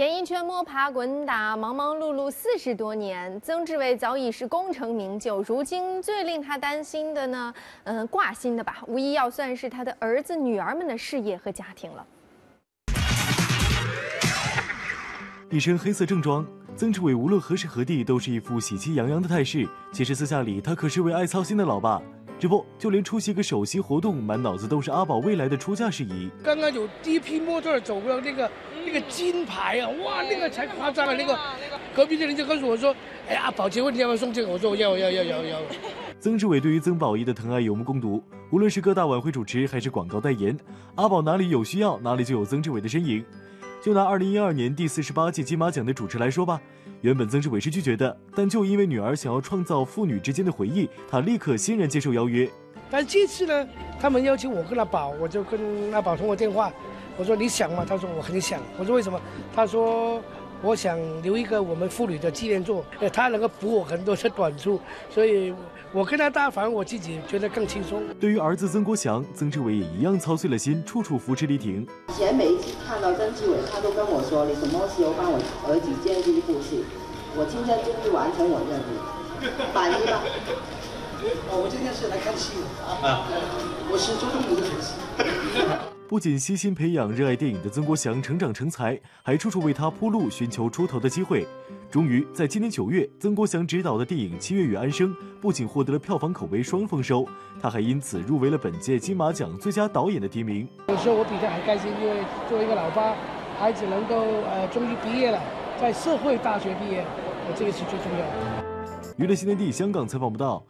演艺圈摸爬滚打，忙忙碌碌四十多年，曾志伟早已是功成名就。如今最令他担心的呢，嗯，挂心的吧，无疑要算是他的儿子、女儿们的事业和家庭了。一身黑色正装，曾志伟无论何时何地都是一副喜气洋洋的态势。其实私下里，他可是位爱操心的老爸。这不，就连出席个首席活动，满脑子都是阿宝未来的出嫁事宜。刚刚有第一批模特走过那个那个金牌啊，哇，那个才夸张啊！那个隔壁的人就告诉我说：“哎呀，宝结婚你要不要送这个？”我说：“我要，要，要，要，要。”曾志伟对于曾宝仪的疼爱有目共睹，无论是各大晚会主持还是广告代言，阿宝哪里有需要，哪里就有曾志伟的身影。就拿二零一二年第四十八届金马奖的主持来说吧，原本曾志伟是拒绝的，但就因为女儿想要创造父女之间的回忆，他立刻欣然接受邀约。但这次呢，他们邀请我跟阿宝，我就跟阿宝通过电话，我说你想吗？他说我很想。我说为什么？他说我想留一个我们妇女的纪念作，他能够补我很多的短处，所以。我跟他搭，反正我自己觉得更轻松。对于儿子曾国祥，曾志伟也一样操碎了心，处处扶持力挺。以前每一次看到曾志伟，他都跟我说：“你什么时候帮我儿子监制一部戏？”我今天终于完成我任务，满意吗？我今天是来看戏的啊！我是周冬雨的粉丝。不仅悉心培养热爱电影的曾国祥成长成才，还处处为他铺路，寻求出头的机会。终于在今年九月，曾国祥执导的电影《七月与安生》不仅获得了票房口碑双丰收，他还因此入围了本届金马奖最佳导演的提名。有时候我比较很开心，因为作为一个老爸，孩子能够呃终于毕业了，在社会大学毕业，这个是最重要的。娱乐新天地香港采访报道。